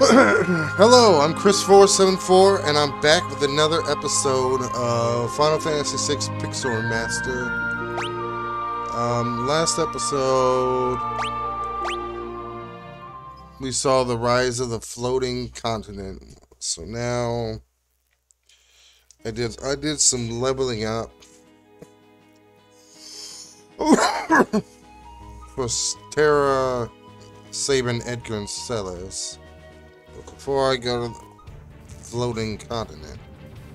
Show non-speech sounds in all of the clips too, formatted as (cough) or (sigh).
(coughs) Hello, I'm Chris474, and I'm back with another episode of Final Fantasy VI Pixel Master. Um, last episode, we saw the rise of the floating continent. So now, I did I did some leveling up (coughs) for Terra, Sabin, Edgar, and Celes before I go to the floating continent.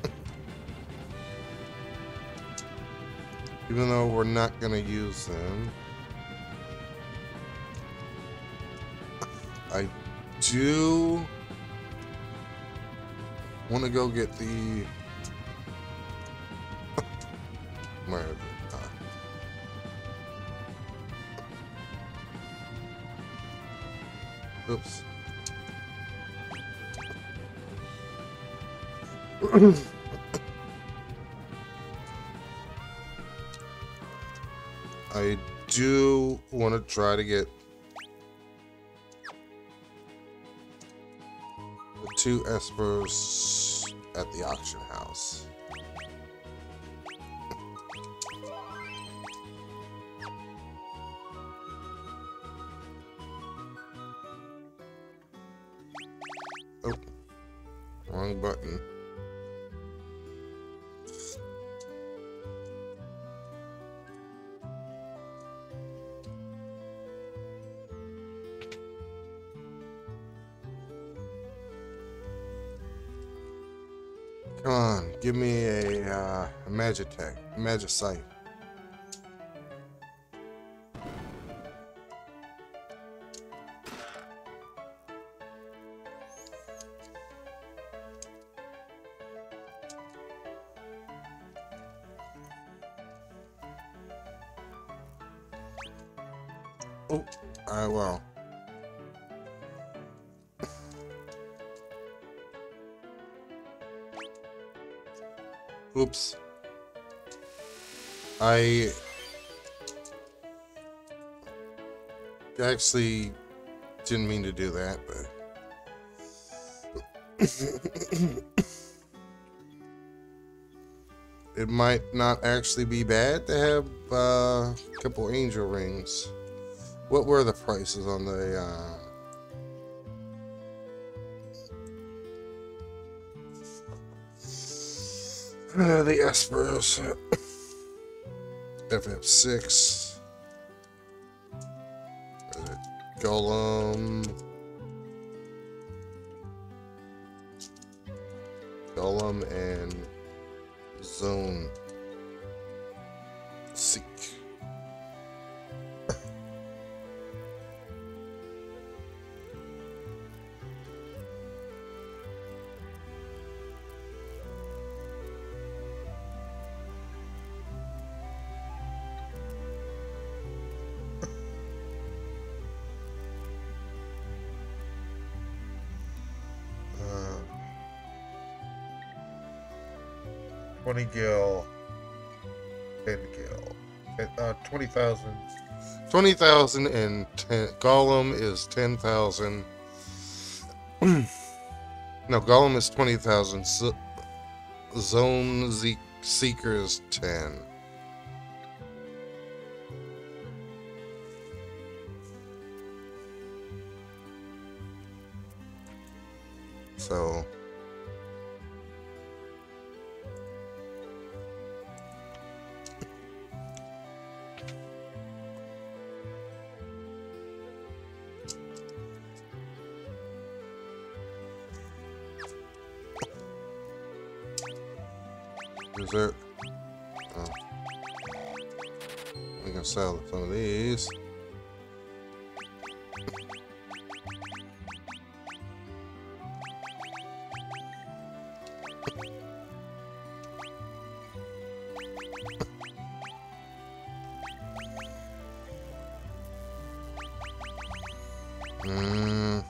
(laughs) Even though we're not going to use them. I do want to go get the... (laughs) Oops. I do want to try to get the two espers at the auction house. Oh, wrong button. Give me a, uh, a Magicite. Oops. I actually didn't mean to do that, but (coughs) it might not actually be bad to have uh, a couple angel rings. What were the prices on the uh, Uh, the Espers. FF6. Golem. Golem 20 gil, 10 gil, uh, 20,000. 20,000 and 10, Golem is 10,000. (clears throat) no, Golem is 20,000. So, Zone Seeker is 10. Mm.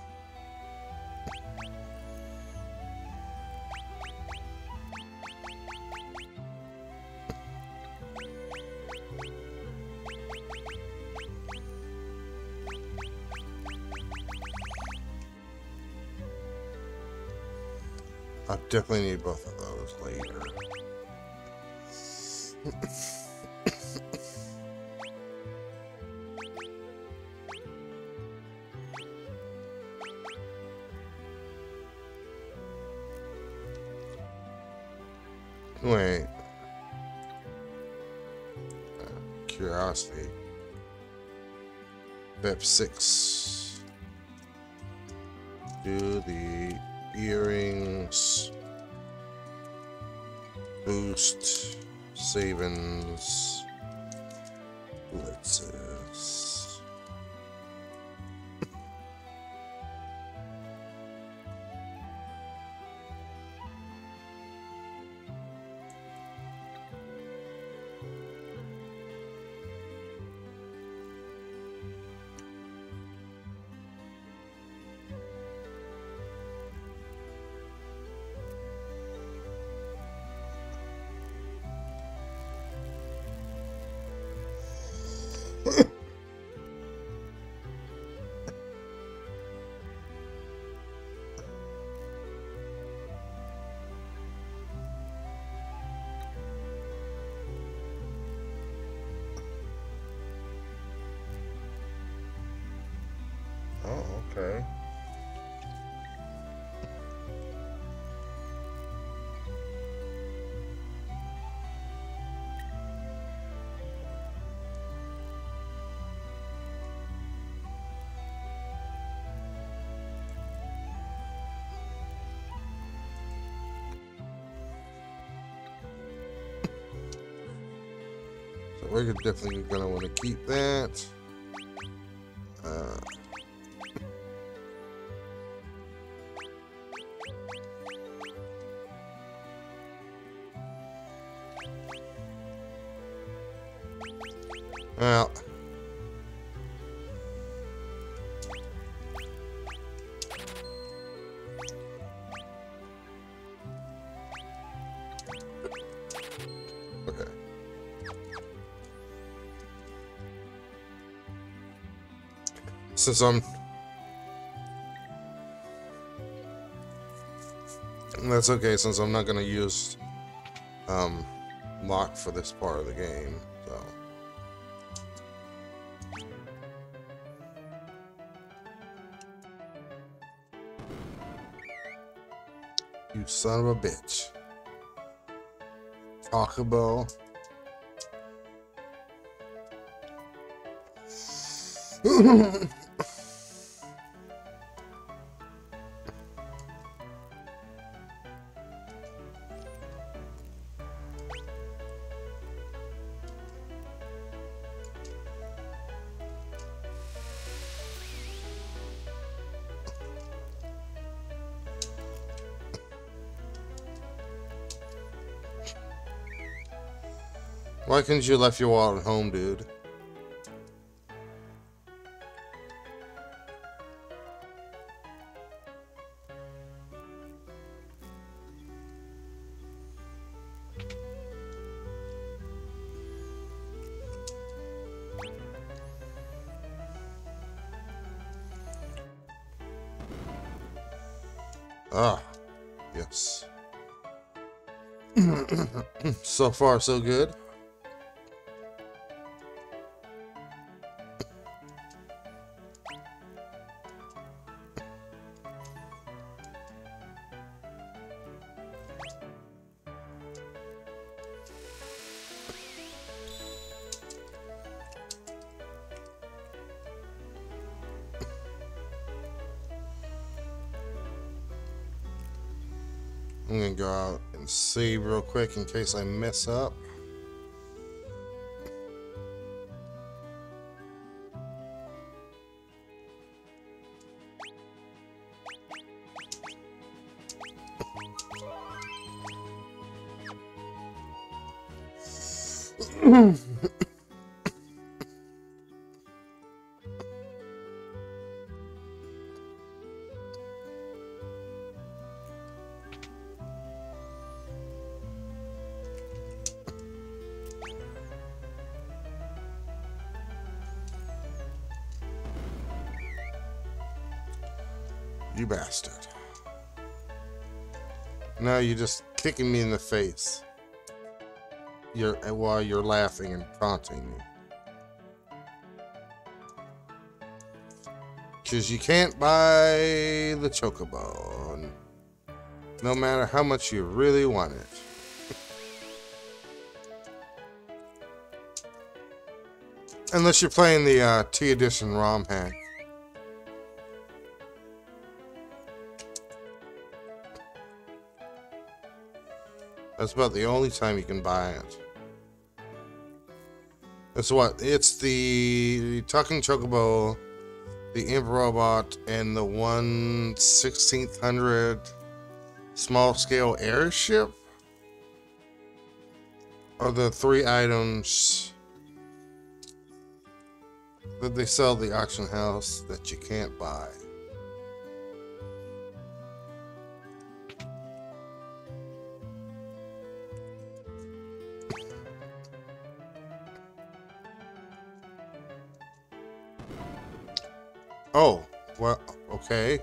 I definitely need both of those VIP we're definitely gonna want to keep that. Uh, (laughs) Well. I'm That's okay since I'm not going to use um Locke for this part of the game. So You son of a bitch. Taco Bell. (laughs) Why couldn't you left your wallet at home, dude? Ah, yes. (coughs) so far, so good. I'm gonna go out and save real quick in case I mess up. Kicking me in the face. You're while you're laughing and taunting me. Cause you can't buy the chocobo. No matter how much you really want it. (laughs) Unless you're playing the uh, T Edition ROM hack. That's about the only time you can buy it. It's what? It's the Talking Chocobo, the Imp Robot, and the 1 1600 small scale airship are the three items that they sell at the auction house that you can't buy. Oh, well, okay.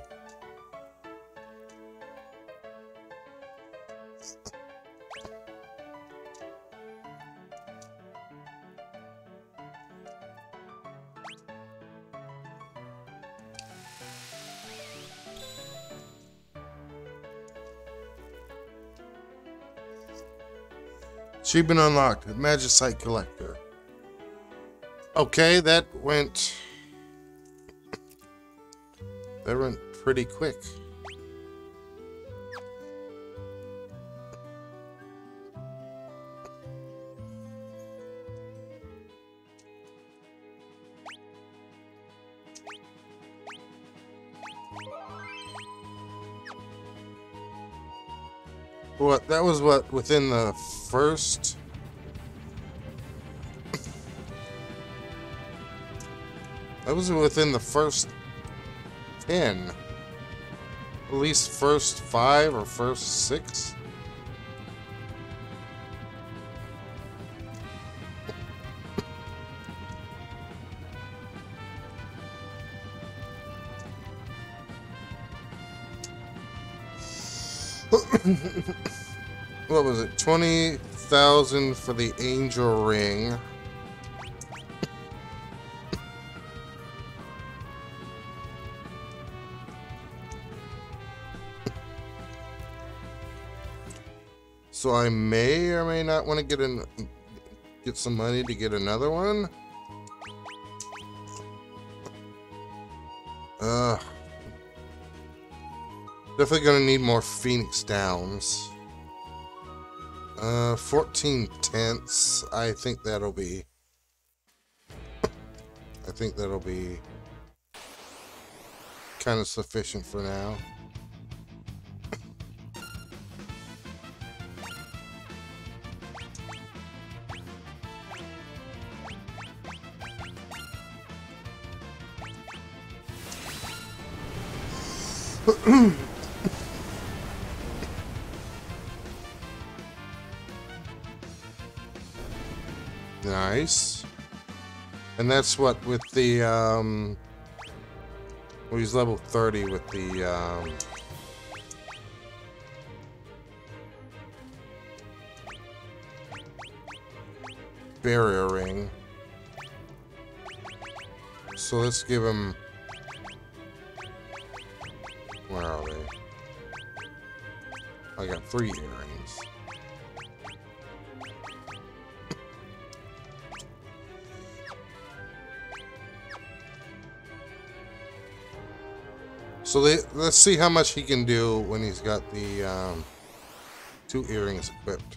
Achievement unlocked. At Magicite Collector. Okay, that went... That went pretty quick. What, that was what, within the first... that was within the first 10. At least first 5 or first 6? (coughs) what was it? 20,000 for the angel ring. So I may or may not want to get an get some money to get another one. Uh Definitely gonna need more Phoenix Downs. Uh, 14 tenths. I think that'll be... I think that'll be kind of sufficient for now. That's what with the, um... Well, he's level 30 with the, um... Barrier ring. So let's give him... Where are they? I got three earrings. So they, let's see how much he can do when he's got the um, two earrings equipped.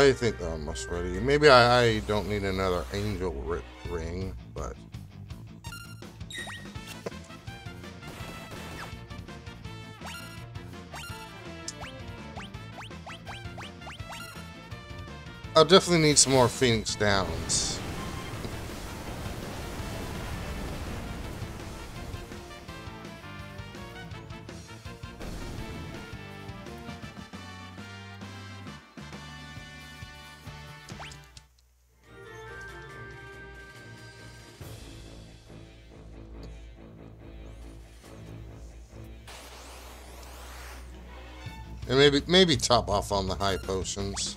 I think I'm almost ready. Maybe I, I don't need another angel ring, but... (laughs) I'll definitely need some more Phoenix Downs. And maybe maybe top off on the high potions.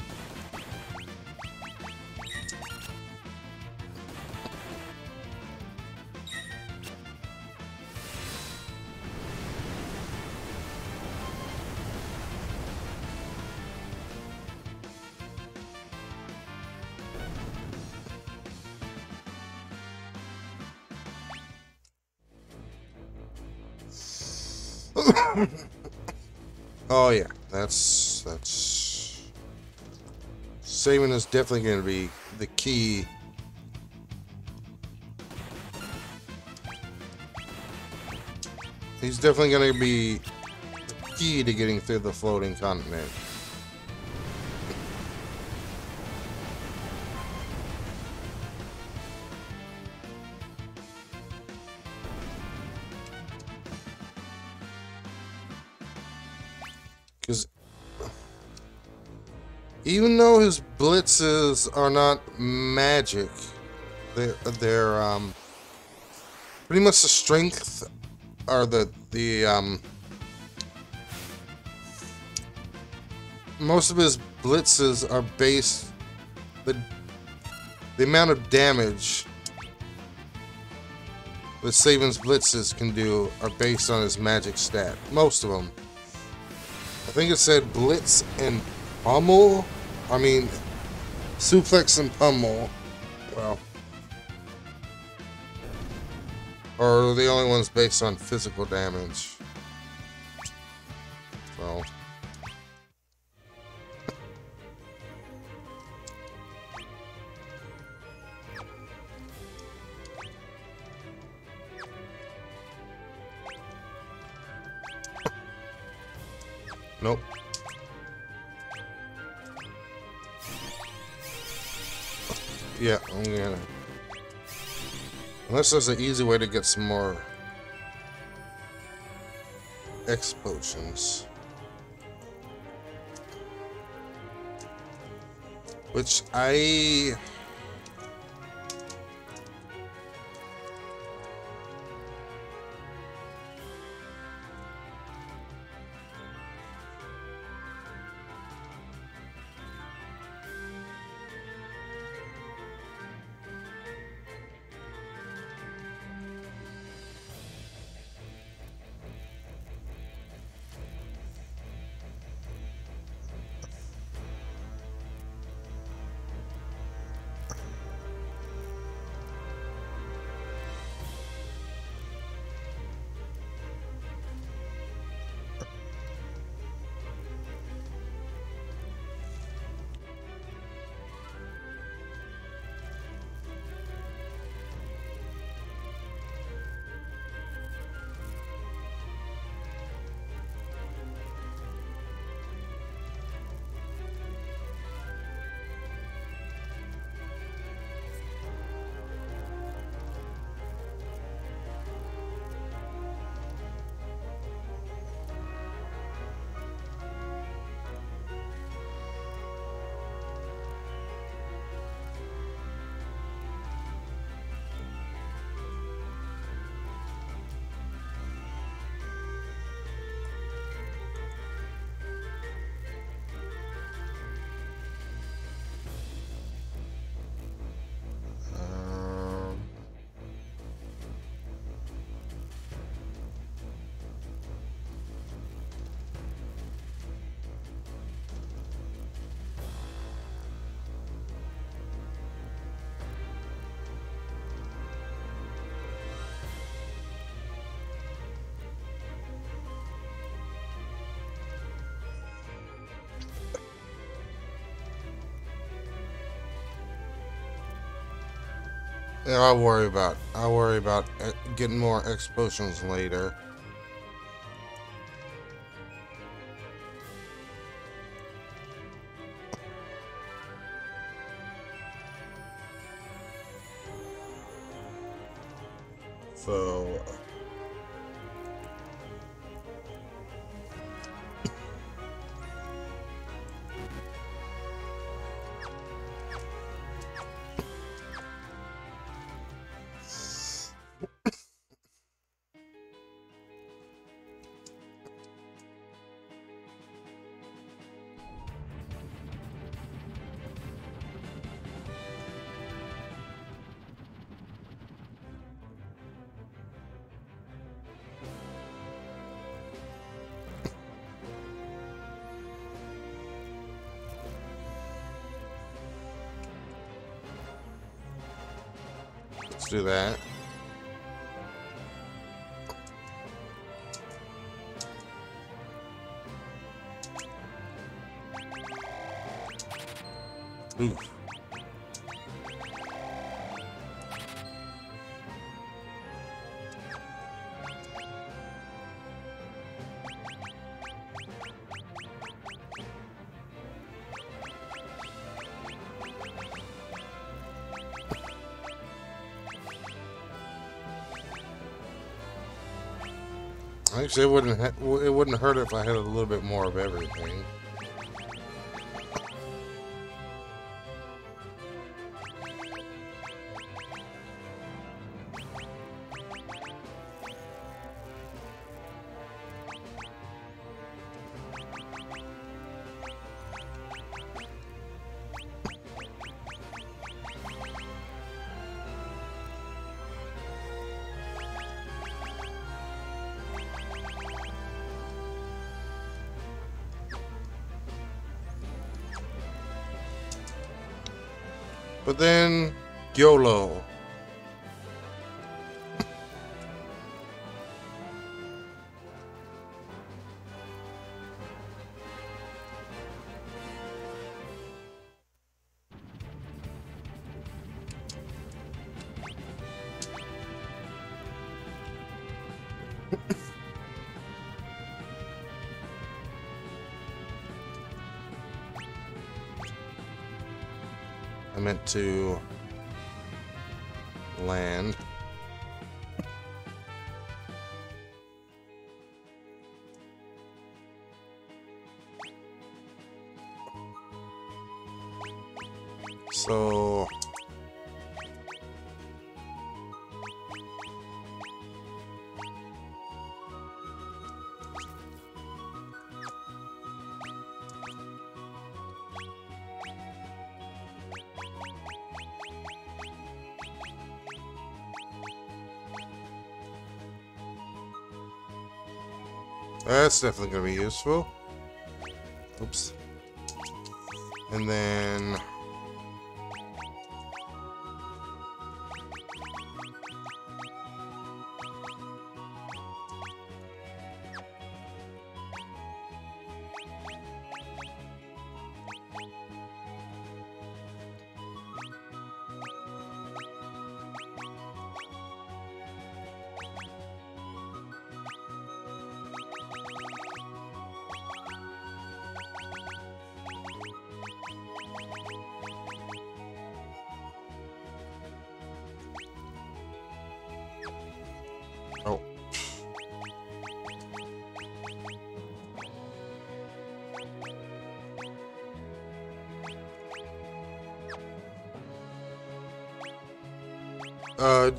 Saving is definitely going to be the key. He's definitely going to be key to getting through the floating continent. Are not magic, they're, they're um, pretty much the strength are the the um, most of his blitzes are based the the amount of damage that Sabin's blitzes can do are based on his magic stat. Most of them. I think it said Blitz and Pummel. I mean, Suplex and Pummel. Well, are the only ones based on physical damage. Unless there's an easy way to get some more... X potions. Which I... Yeah, I'll worry about. I'll worry about uh, getting more X potions later. So. Do that. Actually, it wouldn't it wouldn't hurt if I had a little bit more of everything. YOLO. (coughs) I meant to land. Definitely going to be useful. Oops. And then...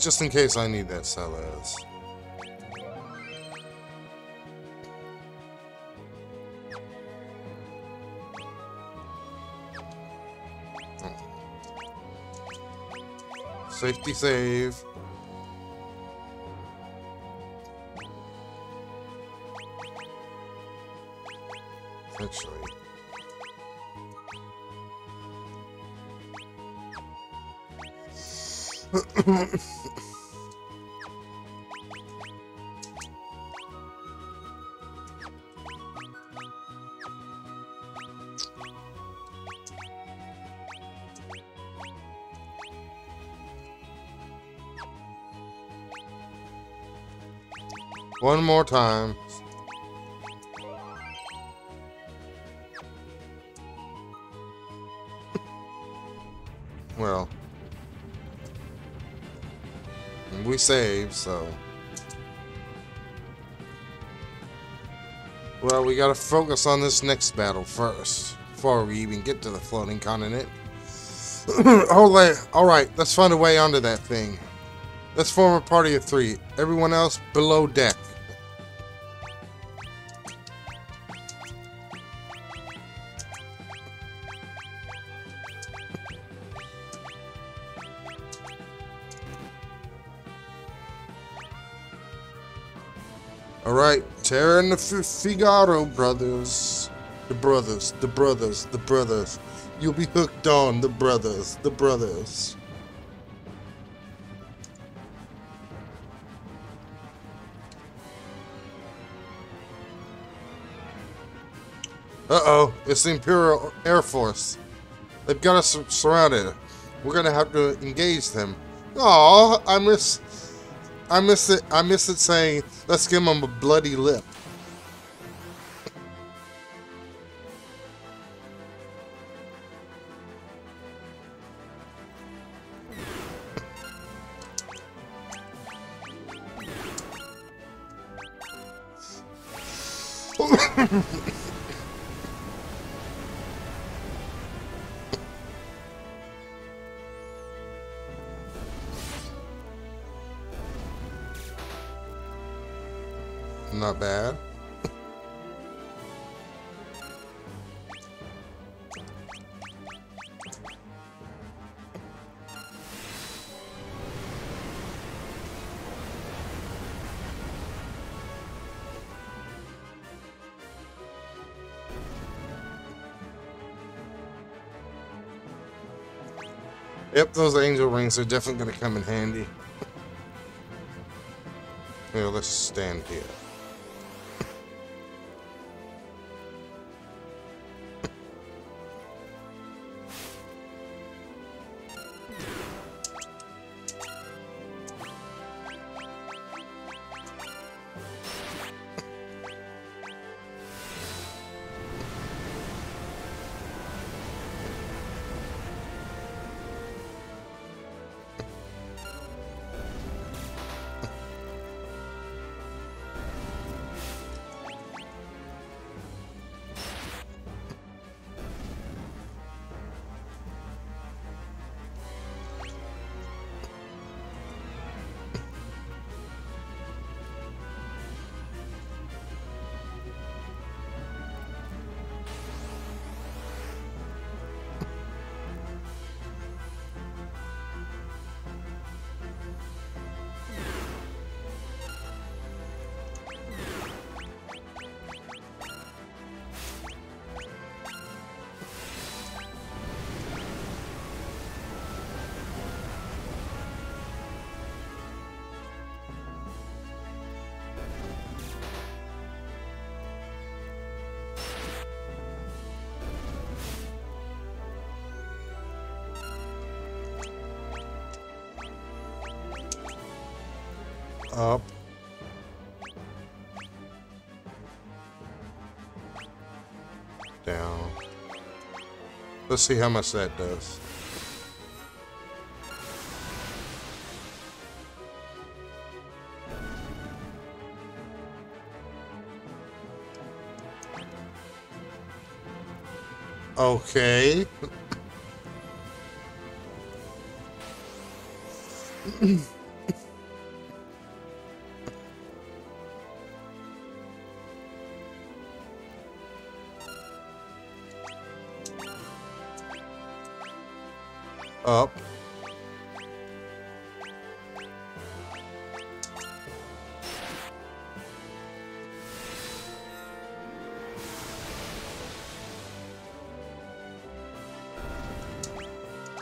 just in case I need that Celes. Mm. Safety save. One more time. (laughs) well. We saved, so... Well, we gotta focus on this next battle first, before we even get to the floating continent. (coughs) Alright, let's find a way onto that thing. Let's form a party of three. Everyone else below deck. Figaro brothers. The brothers, the brothers, the brothers. You'll be hooked on the brothers, the brothers. Uh-oh, it's the Imperial Air Force. They've got us surrounded. We're gonna have to engage them. Oh, I miss... I miss it. I miss it saying, let's give them a bloody lip. Yep, those angel rings are definitely going to come in handy. Here, let's stand here. Let's see how much that does. Okay.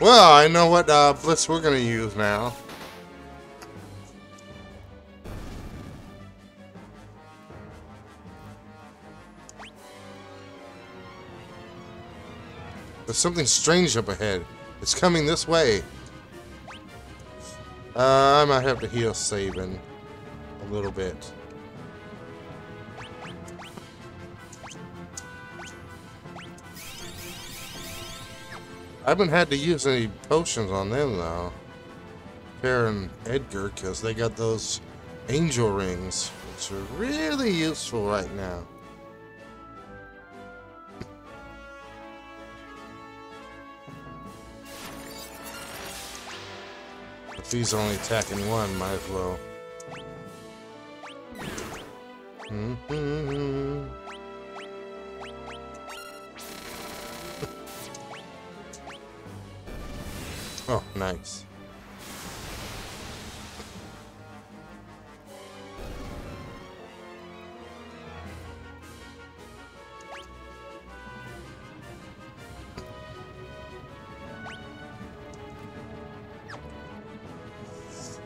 Well, I know what uh, blitz we're going to use now. There's something strange up ahead. It's coming this way. Uh, I might have to heal Sabin a little bit. I haven't had to use any potions on them though. Pear and Edgar, because they got those angel rings, which are really useful right now. If he's only attacking one, might as well. Mm -hmm. Nice.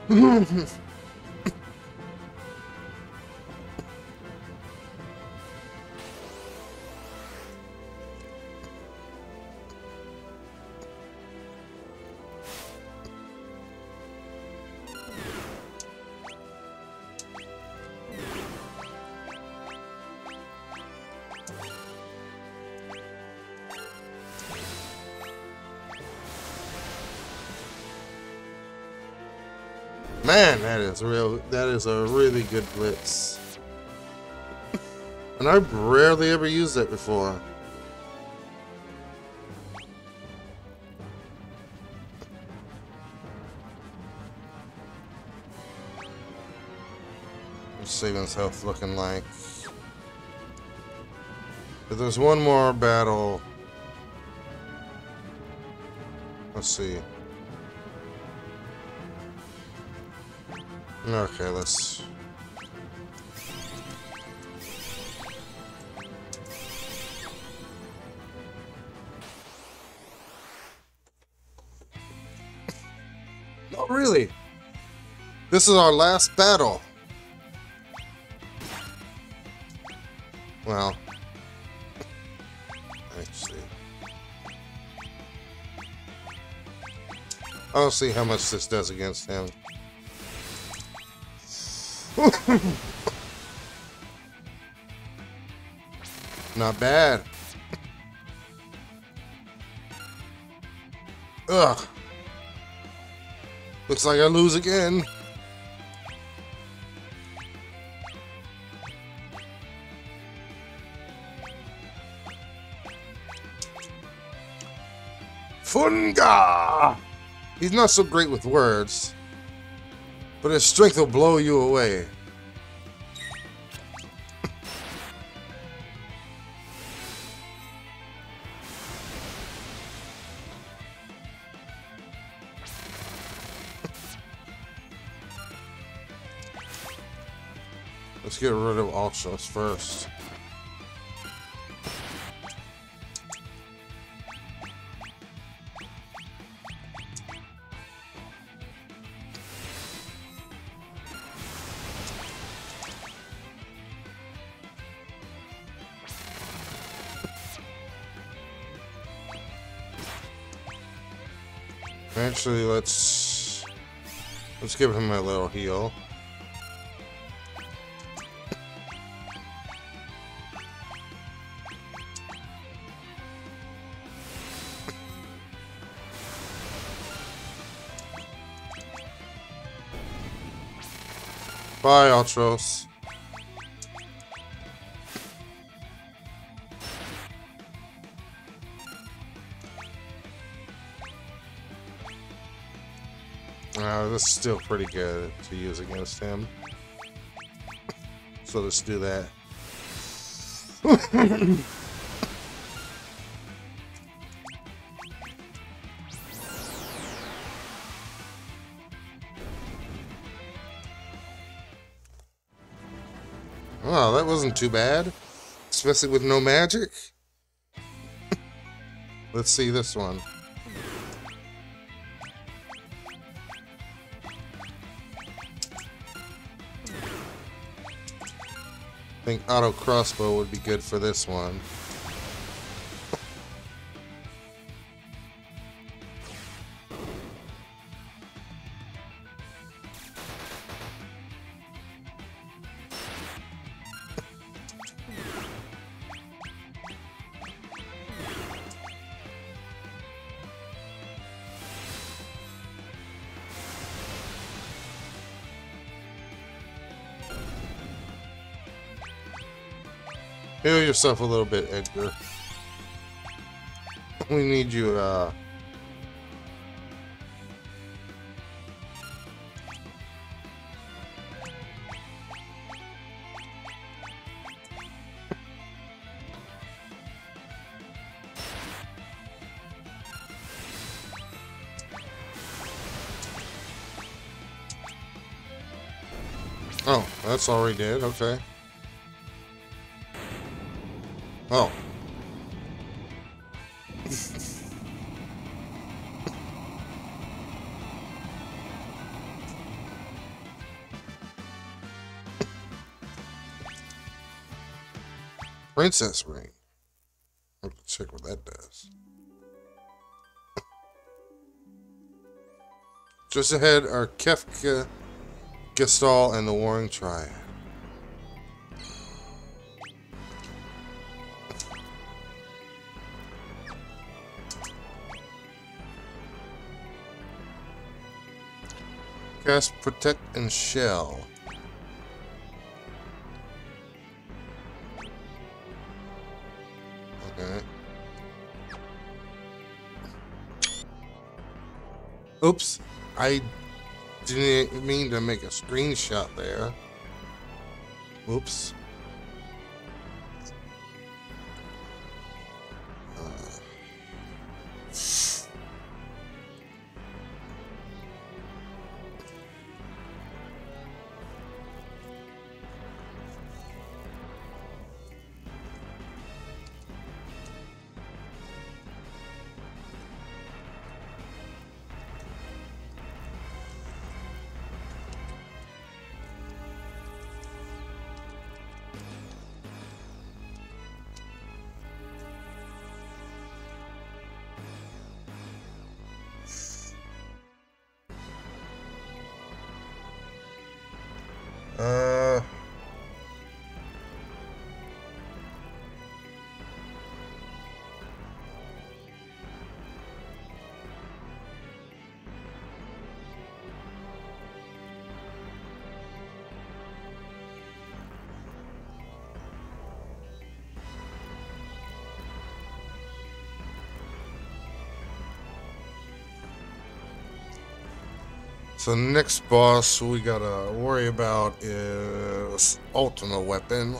(laughs) that is real. That is a really good blitz. (laughs) and I've rarely ever used that before. His health looking like. But there's one more battle. Let's see. Okay, let's... Not really. This is our last battle. Well, actually, I don't see how much this does against him. (laughs) Not bad. Ugh. Looks like I lose again. Funga! He's not so great with words. But his strength will blow you away. Let's get rid of Ultros first. Actually, let's let's give him a little heal. Bye, Ultros. Uh, this is still pretty good to use against him. So let's do that. (laughs) Oh, that wasn't too bad. Especially with no magic. (laughs) Let's see this one. I think auto crossbow would be good for this one. Yourself a little bit, Edgar. (laughs) We need you, uh... Oh, that's all we did, okay. Princess ring. Let's check what that does. Just ahead are Kefka, Gestahl, and the Warring Triad. Cast Protect and Shell. Oops. I didn't mean to make a screenshot there. Oops. So the next boss we gotta worry about is ultimate weapon.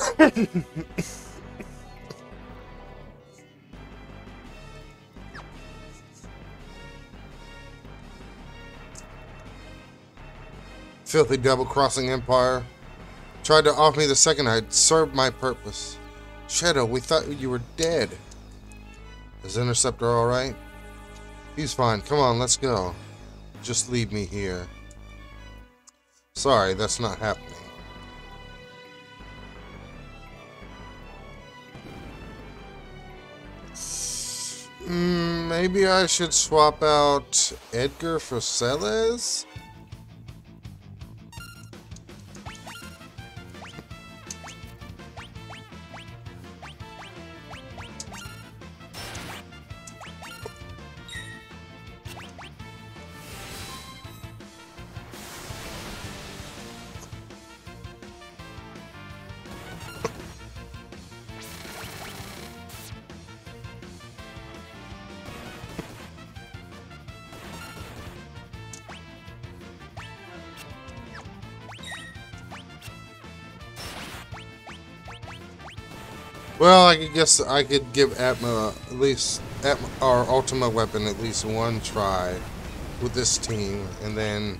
(laughs) Filthy double-crossing empire. Tried to off me the second I'd served my purpose. Shadow, we thought you were dead. Is Interceptor alright? He's fine. Come on, let's go. Just leave me here. Sorry, that's not happening. Maybe I should swap out Edgar for Celes? Guess I could give Atma at least Atma, our Ultima weapon at least one try with this team, and then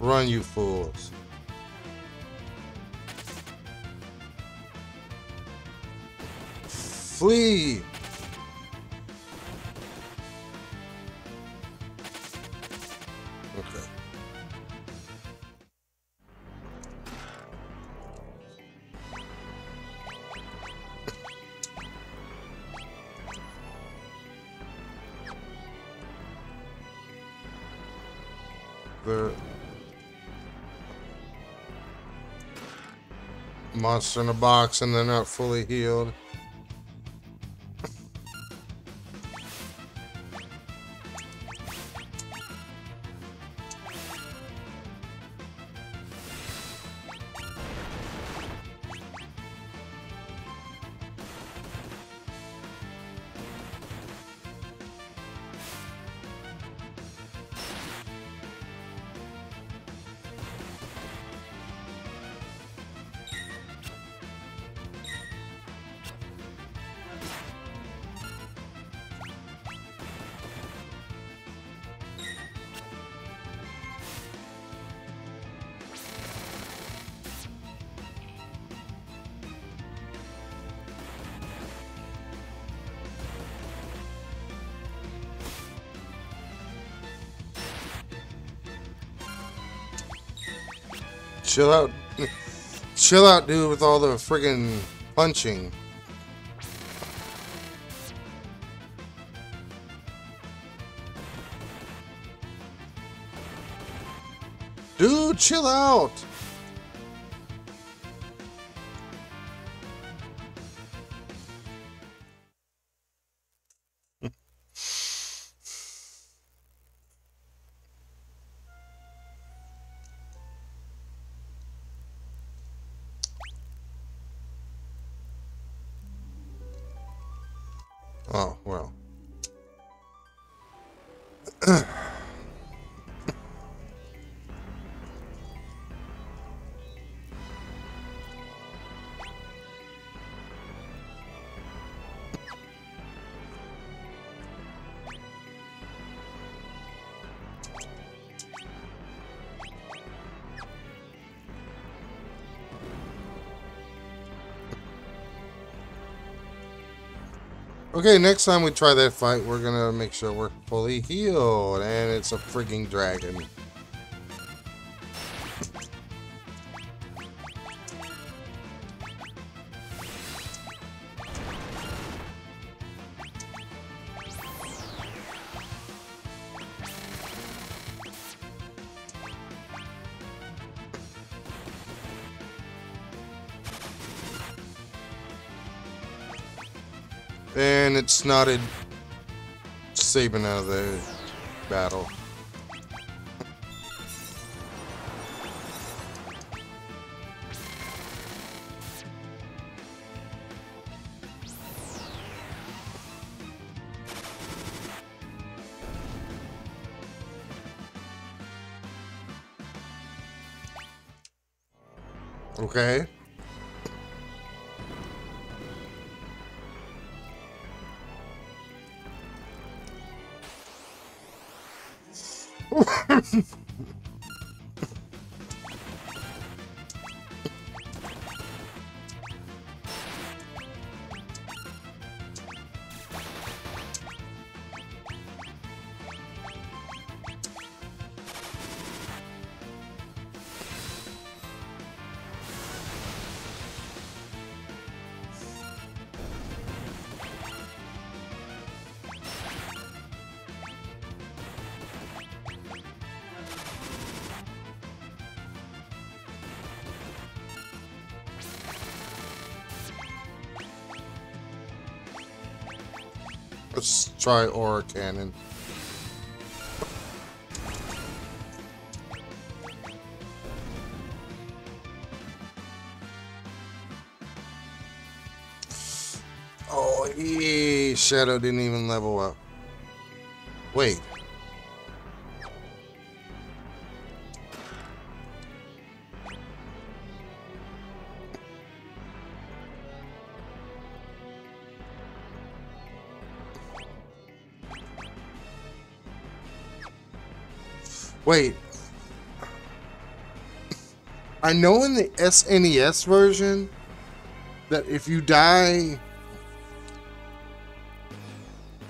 Run, you fools. Flee! Monster in a box and they're not fully healed. Chill out. Chill out, dude, with all the friggin' punching. Dude, chill out. Okay, next time we try that fight, we're gonna make sure we're fully healed, and it's a freaking dragon. Snotted Sabin out of the battle. Okay. Try Aura Cannon. Oh, yeah, Shadow didn't even level up. Wait. Wait. I know in the SNES version that if you die,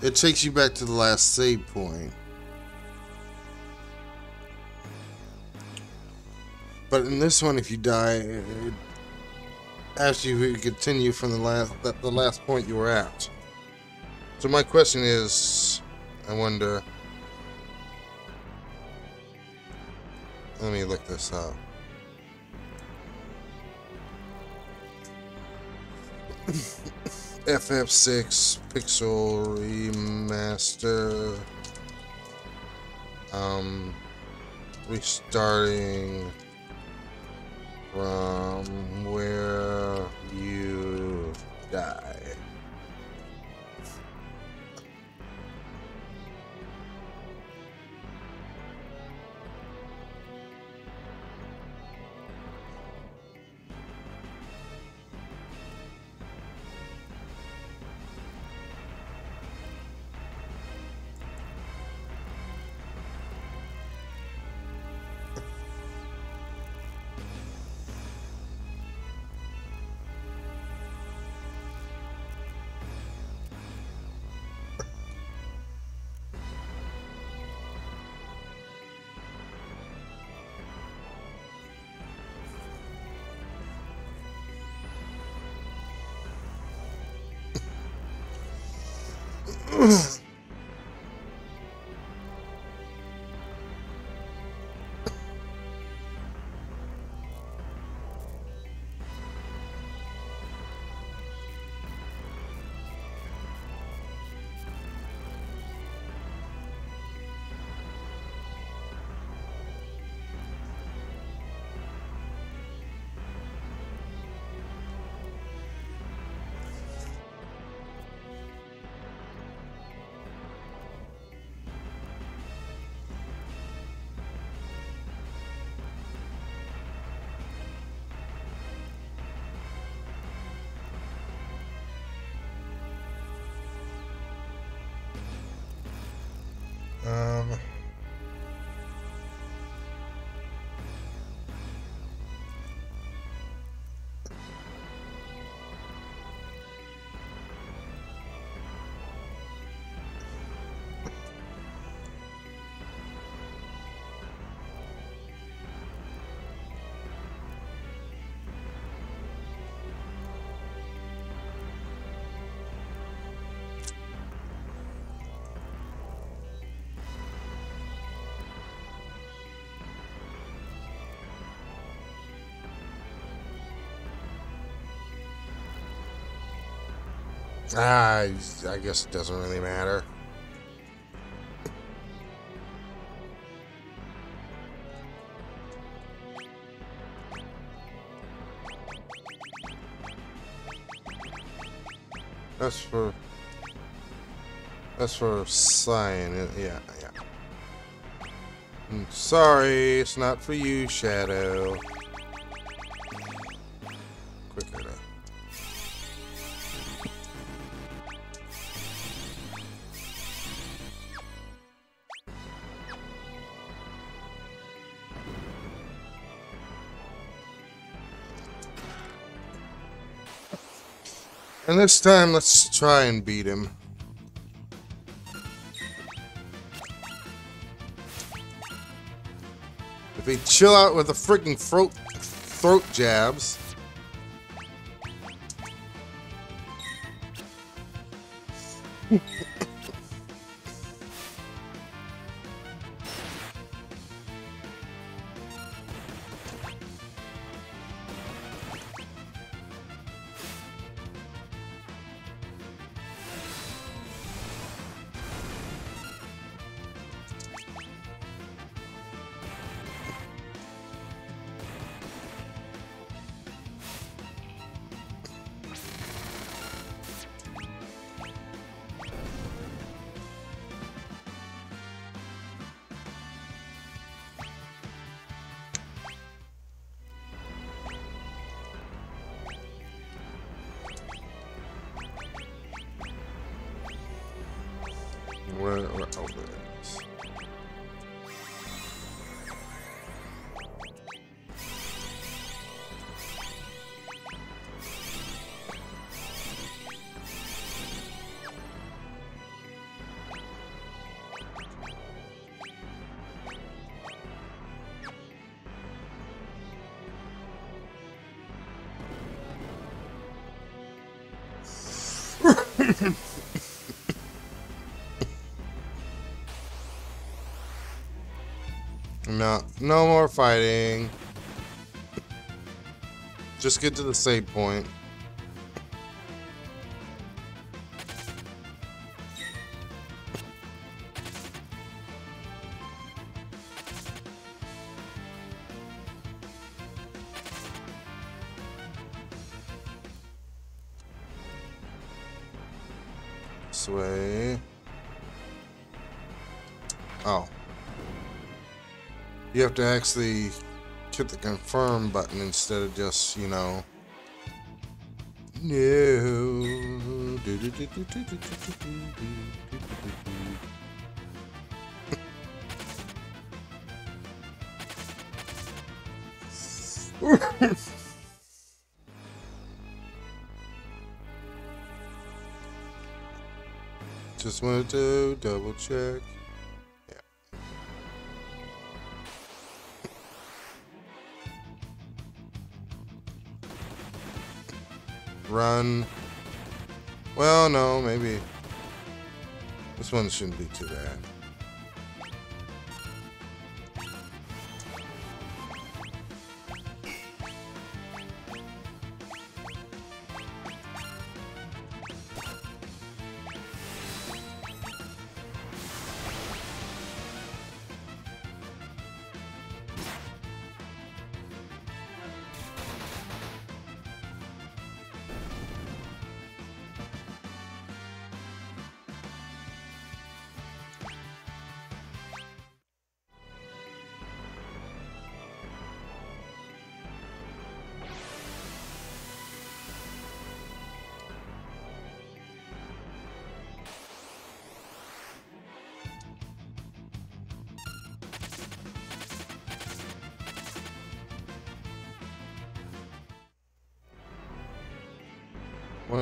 it takes you back to the last save point. But in this one, if you die, it asks you to continue from the last the last point you were at. So my question is, I wonder. Let me look this up. FF6 Pixel Remaster. Um, restarting from where you die. Ah, I guess it doesn't really matter. That's for... That's for Cyan, yeah, yeah. I'm mm, sorry, it's not for you, Shadow. This time, let's try and beat him. If he chill out with the freaking throat, throat jabs... (laughs) There it is. No more fighting. Just get to the save point. To actually hit the confirm button instead of just, you know. No. (laughs) Just wanted to double check. Run. Well, no, maybe. This one shouldn't be too bad.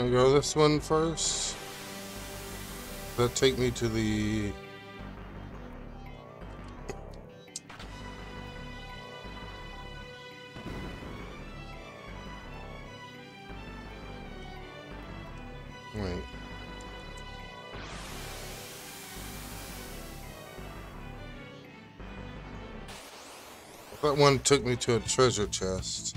To go this one first? That take me to the Wait. That one took me to a treasure chest.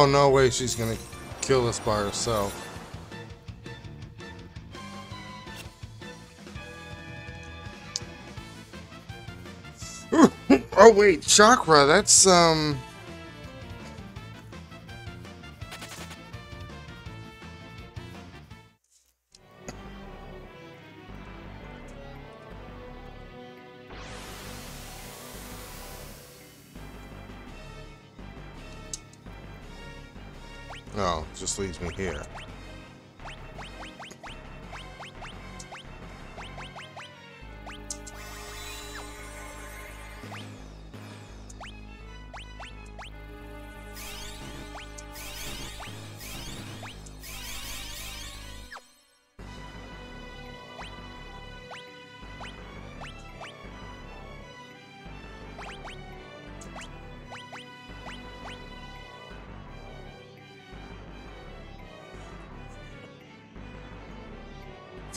Oh, no way she's gonna kill us by herself. (laughs) oh, wait, Chakra, that's, um... just leaves me here.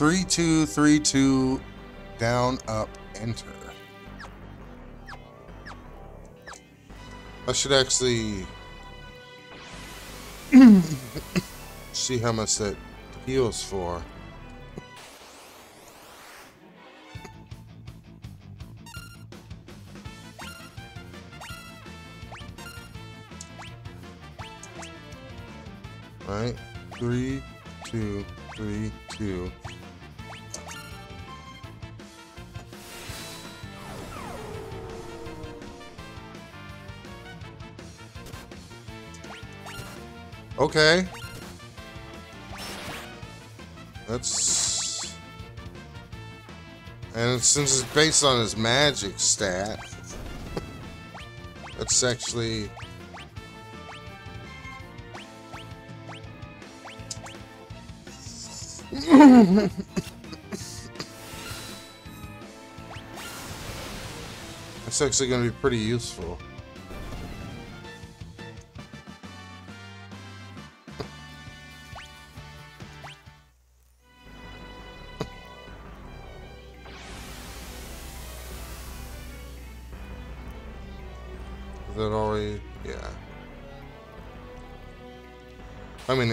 Three, two, three, two, down, up, enter. I should actually (coughs) see how much that heals for. Okay. That's... And since it's based on his magic stat, that's actually... (laughs) that's actually going to be pretty useful.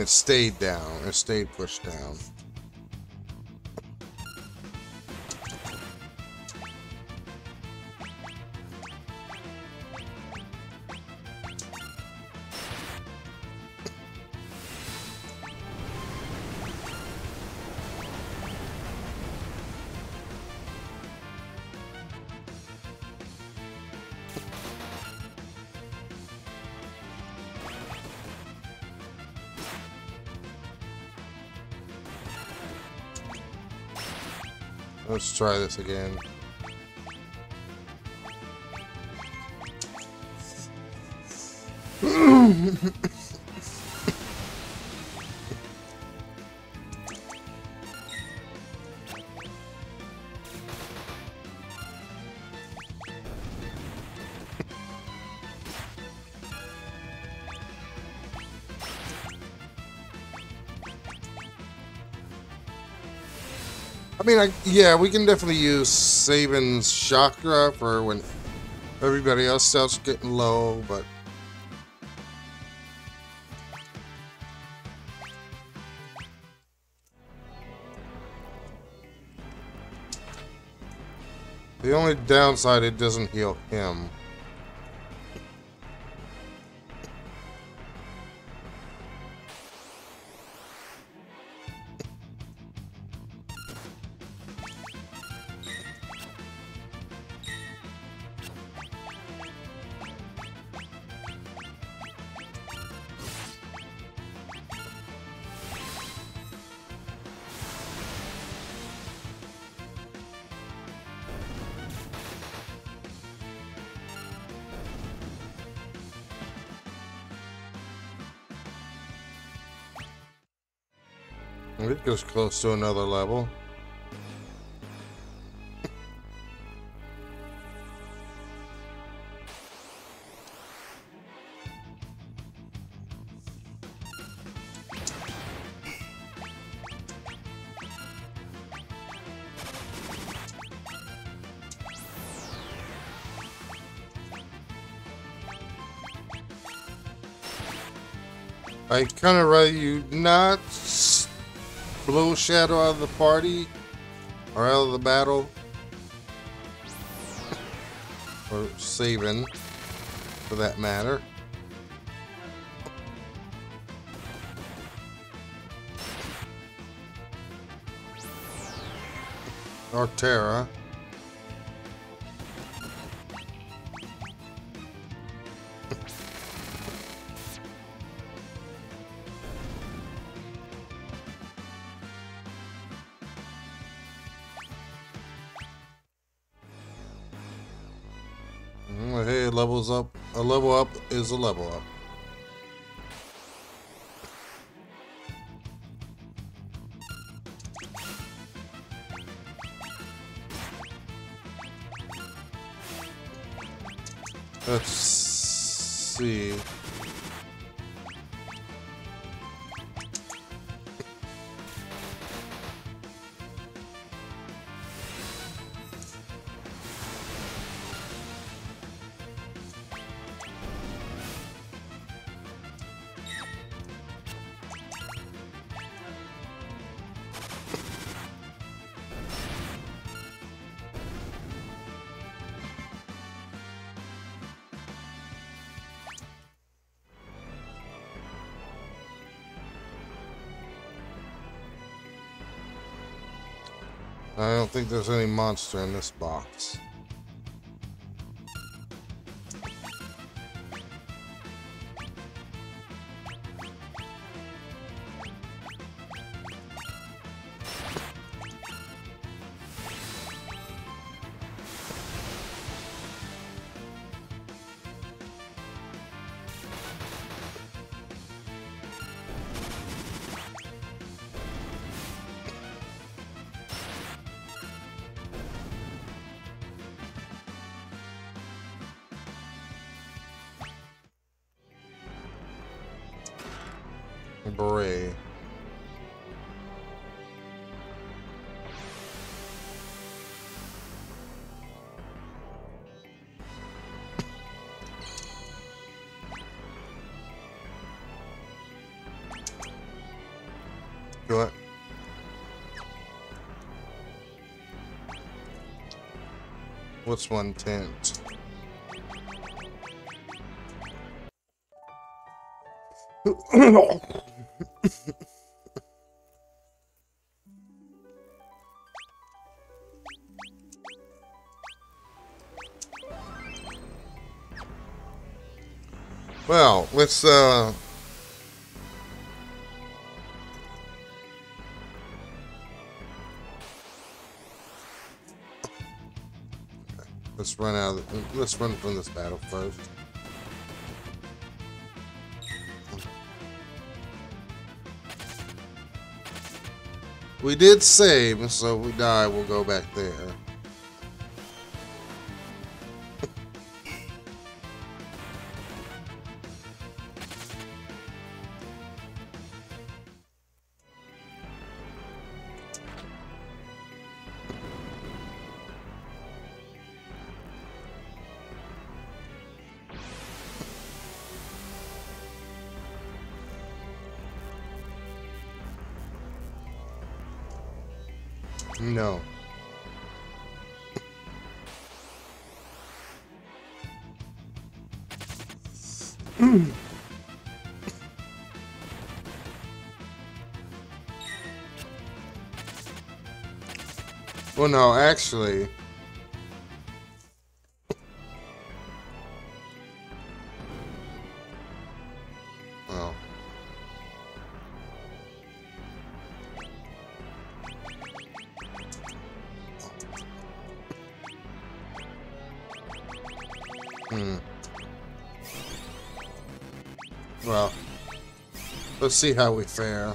Stayed down. It stayed pushed down. Try this again. (clears throat) mean, I, yeah, we can definitely use Sabin's chakra for when everybody else starts getting low, but... The only downside, it doesn't heal him. Goes close to another level. I kind of rather you not blow Shadow out of the party or out of the battle or saving, for that matter. Or Terra. Level up is a level up. There's any monster in this box. Beret. Do it. What's one tent? (clears throat) let's uh Let's run out of the, let's run from this battle first. We did save, so if we die, we'll go back there. Well, no, actually. Well. Hmm. Well, let's see how we fare.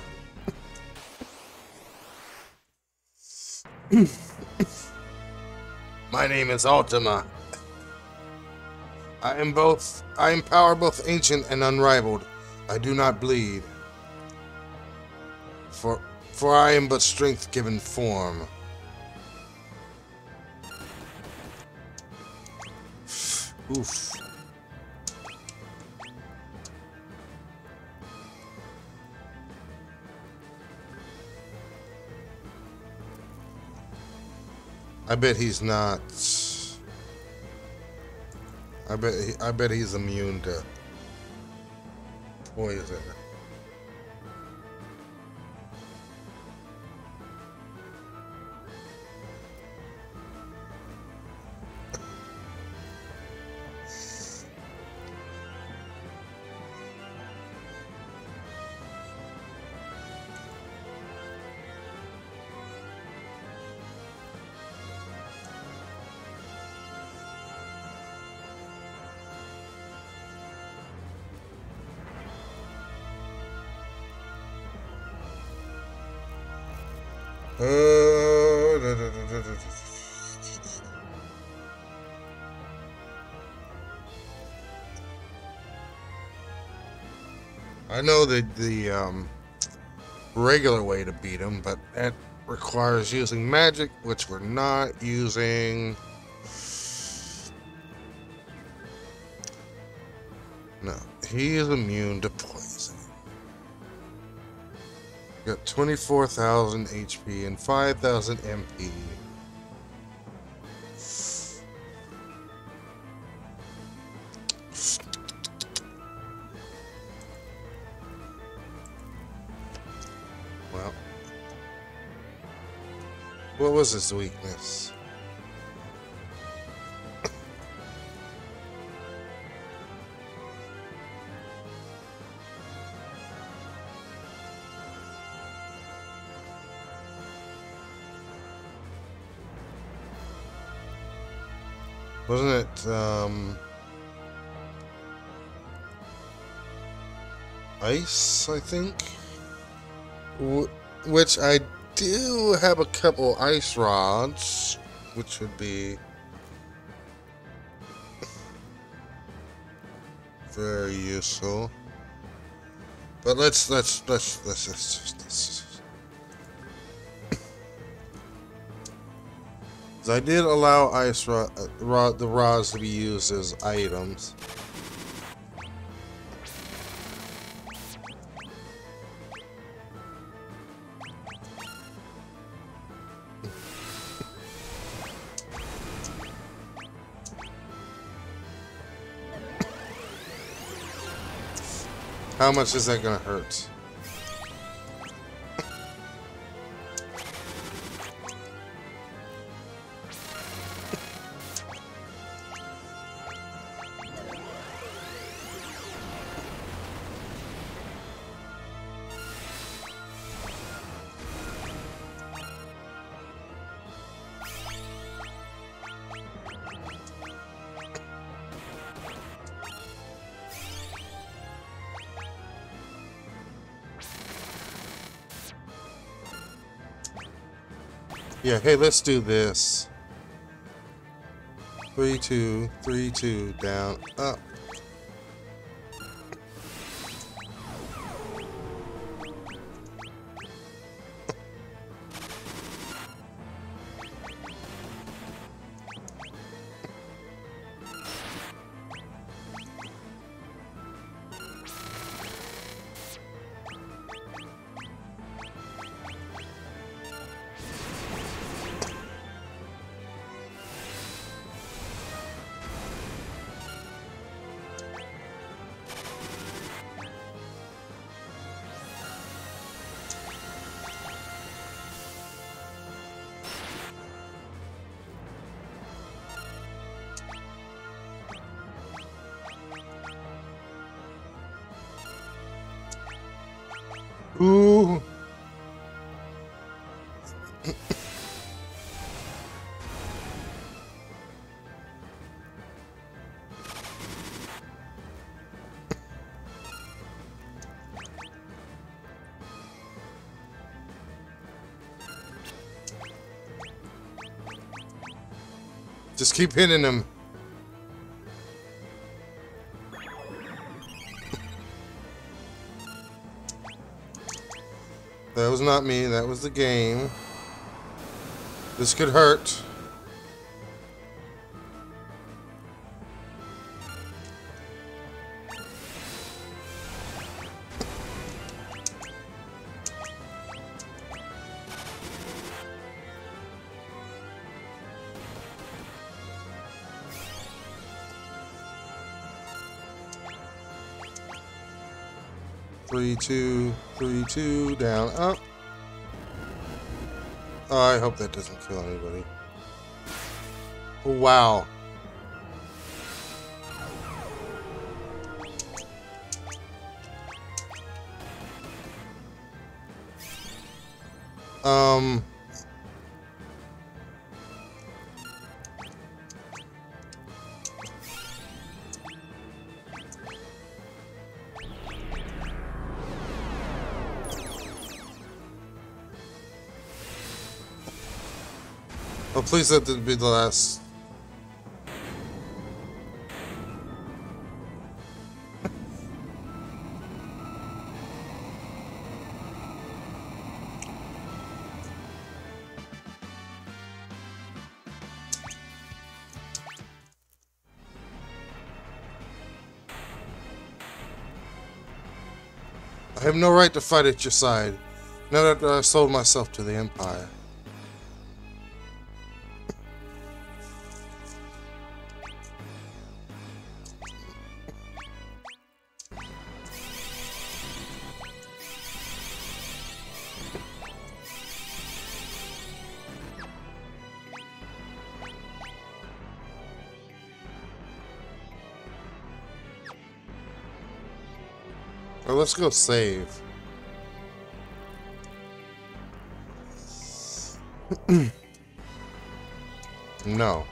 (clears throat) My name is Ultima. I am both I am power both ancient and unrivaled. I do not bleed. For for I am but strength given form. Oof. I bet he's not. I bet he, I bet he's immune to poison. I know the the um, regular way to beat him, but that requires using magic, which we're not using. No, he is immune to poison. Got 24,000 HP and 5,000 MP. Was his weakness? Wasn't it, um... Ice, I think? Wh which I do have a couple ice rods, which would be... Very useful. But let's, let's, let's, let's, let's, let's I did allow ice rod, uh, rod, the rods to be used as items. How much is that gonna hurt? Yeah, hey, let's do this. Three, two, three, two, down, up. Ooh. Just keep hitting him. Not me, that was the game. This could hurt. Three, two, three, two, down, up. Oh, I hope that doesn't kill anybody. Oh, wow. Um... please let this be the last. I have no right to fight at your side, now that I've sold myself to the Empire. Well, let's go save. (clears throat) no.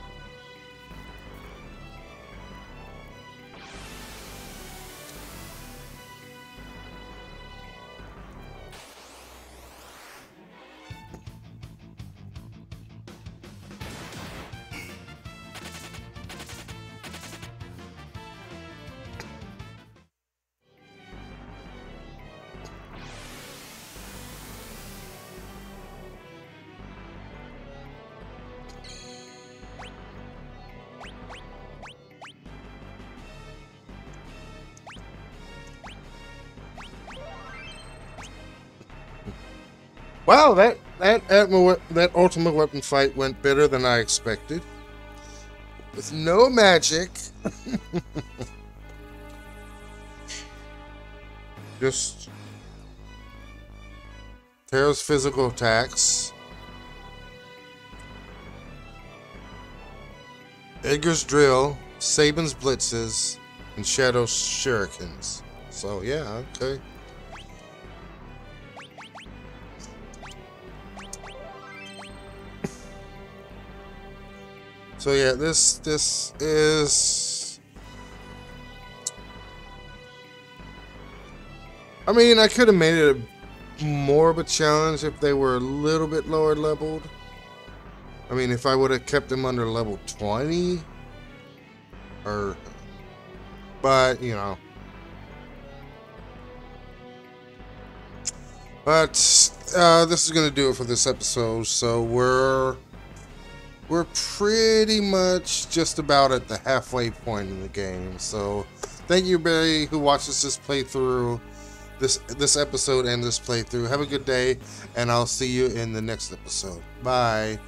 Wow, that that that ultimate weapon fight went better than I expected. With no magic. (laughs) Just Terra's physical attacks. Edgar's drill, Sabin's blitzes, and Shadow's shurikens. So yeah, okay. So yeah, this this is. I mean, I could have made it a, more of a challenge if they were a little bit lower leveled. I mean, if I would have kept them under level 20, or, but you know. But uh, this is going to do it for this episode. So we're we're pretty much just about at the halfway point in the game. So thank you everybody who watches this playthrough, this this episode and this playthrough. Have a good day, and I'll see you in the next episode. Bye.